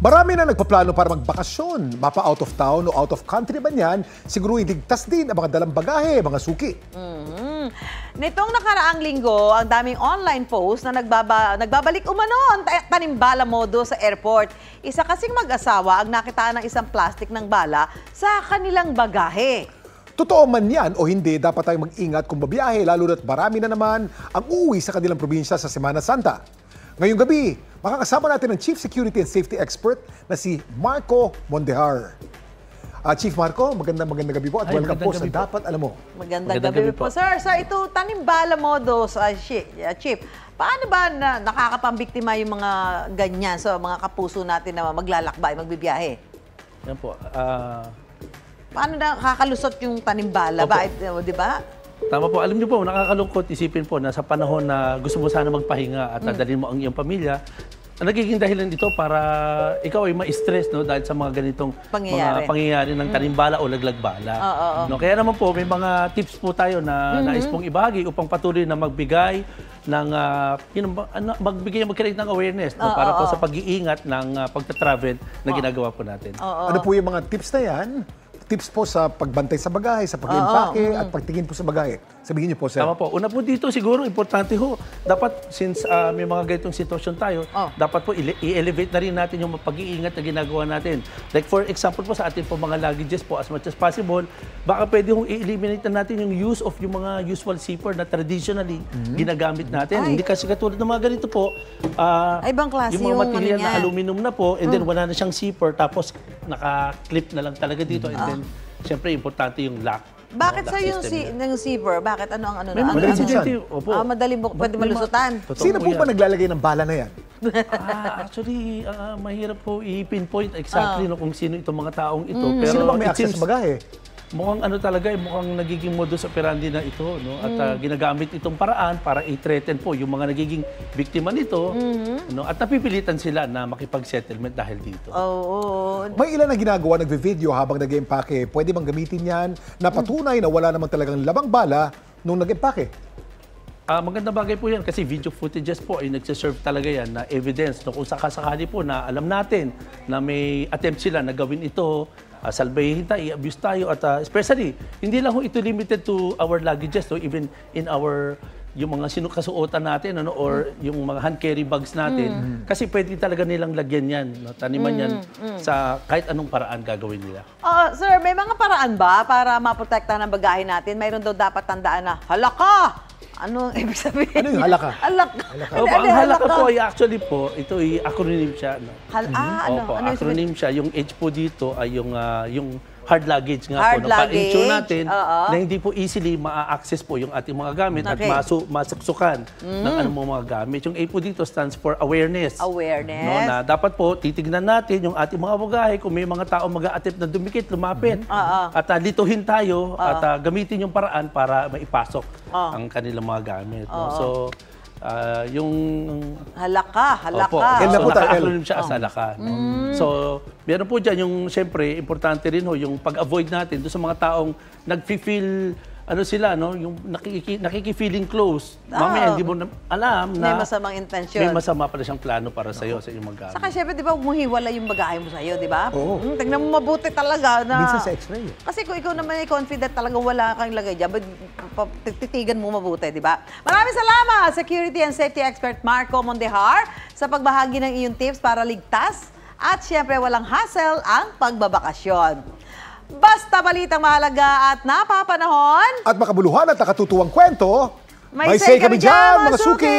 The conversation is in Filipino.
Marami na nagpaplano para magbakasyon. Mapa out of town o out of country man yan, siguro iligtas din ang mga dalang bagahe, mga suki. Mhm. Nitong nakaraang linggo, ang daming online post na nagbaba, nagbabalik umano ang ta- tanimbala modo sa airport. Isa kasing mag-asawa ang nakitaan ng isang plastic ng bala sa kanilang bagahe. Totoo man yan o hindi, dapat tayong mag-ingat kung babiyahe, lalo na't marami na naman ang uuwi sa kanilang probinsya sa Semana Santa. Ngayong gabi, makakasama natin ang Chief Security and Safety Expert na si Marco Mondehar. Ah, Chief Marco, magandang magandang gabi po at Ay, welcome po sa po. Dapat Alam Mo. Magandang, Magandang gabi, gabi po. po. Sir, so ito, tanimbala modo sa shi- uh, Chief. Paano ba na nakakapambiktima yung mga ganyan sa mga kapuso natin na maglalakbay, magbibiyahe? Yan po. Ah, Paano na kakalusot yung tanimbala? Opo. Bakit, uh, di ba? Tama po. Alam niyo po, nakakalungkot isipin po na sa panahon na gusto mo sana magpahinga at Mm. dadalhin mo ang iyong pamilya, ang nagiging dahilan dito para ikaw ay ma-stress no dahil sa mga ganitong Pangyayari. mga pangyayari ng tanimbala o laglagbala. Oo, oo. Mm-hmm. No, kaya naman po may mga tips po tayo na nais pong ibahagi upang patuloy na magbigay ng ah, yun, ano, magbigay mag-create ng awareness no, Oo, para po oo. sa pag-iingat ng ah, pagta-travel na ginagawa po natin. Oo. Ano po yung mga tips na yan? Tips po sa pagbantay sa bagahe, sa pag-impake at pagtingin po sa bagahe. Sabihin niyo po, sir. Tama po. Una po dito siguro, importante ho, dapat since ah, may mga ganitong sitwasyon tayo, Oh. dapat po i-elevate na rin natin yung pag-iingat na ginagawa natin. Like for example po sa ating po mga luggages po, as much as possible, baka pwede hong i-eliminate na natin yung use of yung mga usual zipper na traditionally ginagamit natin. Ay. Hindi kasi katulad ng mga ganito po, ah, Ay, klase yung mga yung material ano na niya. aluminum na po, and then wala na siyang zipper, tapos naka-clip na lang talaga dito, and then Siyempre, importante yung lock. Bakit no, sa yung si, ng zipper? Bakit ano ang ano May Ano, ano? sensitive. Opo. Ah, madaling bu- pwede malusutan. Sino po ba naglalagay ng bala na yan? Ah, actually, ah, mahirap po i-pinpoint exactly no, kung sino itong mga taong ito. Pero Sino bang may access seems bagahe? Mukhang ano talaga, eh, mukhang nagiging modus operandi na ito. No? At ah, ginagamit itong paraan para i-threaten po yung mga nagiging biktima nito. No? At napipilitan sila na makipag-settlement dahil dito. Oo. May ilan na ginagawa, nagve-video habang nag-impake. Pwede bang gamitin yan na patunay na wala namang talagang labang bala nung nag-impake? Ah, magandang bagay po yan kasi video footages po ay nagsiserve talaga yan na evidence no, kung sakasakali po na alam natin na may attempt sila na gawin ito, uh, salbahin tayo, i-abuse tayo at ah, especially, hindi lang ho ito limited to our luggages, no, even in our yung mga sinukasuotan natin ano or yung mga hand carry bags natin kasi pwede talaga nilang lagyan yan no, taniman yan sa kahit anong paraan gagawin nila. Ah, sir, may mga paraan ba para maprotektahan ang bagahe natin? Mayroon daw dapat tandaan na, halaka! Ano ang ibig sabihin? Ano yung halaka? Halaka. Opo, ang halaka po ay actually po ito ay acronym siya no Hal ah, ano? Opo, ano acronym siya. Yung H po dito ay yung ah, yung hard luggage nga Hard po. luggage, natin oo. na hindi po easily ma-access po yung ating mga gamit Okay. Mm. at masu masuksukan ng anong mga gamit. Yung A po dito stands for awareness. Awareness. No, na dapat po titignan natin yung ating mga bagahe kung may mga tao mag-a-attempt na dumikit, lumapit. Mm-hmm. Oo. At ah, lituhin tayo at ah, gamitin yung paraan para maipasok Oo. ang kanilang mga gamit. no? So, ah, yung Halaka, halaka. Opo. Na So, po tayo, L. naka-acronym siya as alaka. No? So, meron po dyan yung, siyempre, importante rin ho, yung pag-avoid natin doon sa mga taong nag-feel, ano sila, no? Yung nakiki, nakiki-feeling close. Mamaya, Ah. hindi mo na, alam May na masamang intensyon. may masama pala siyang plano para sa iyo sa iyong mga gamit. Saka syempre, di ba, huwag mong hiwala yung bagahe mo sa'yo, di ba? Oo. Mm, tignan mo mabuti talaga na... Minsan sa x-ray. eh. Kasi kung ikaw naman ay confident talaga wala kang lagay dyan, pa- titigan mo mabuti, di ba? Maraming salamat, Security and Safety Expert Marco Mondehar, sa pagbahagi ng iyong tips para ligtas at syempre walang hassle ang pagbabakasyon. Basta balitang mahalaga at napapanahon, At makabuluhan at nakatutuwang kwento, may, say kami dyan, mga suki!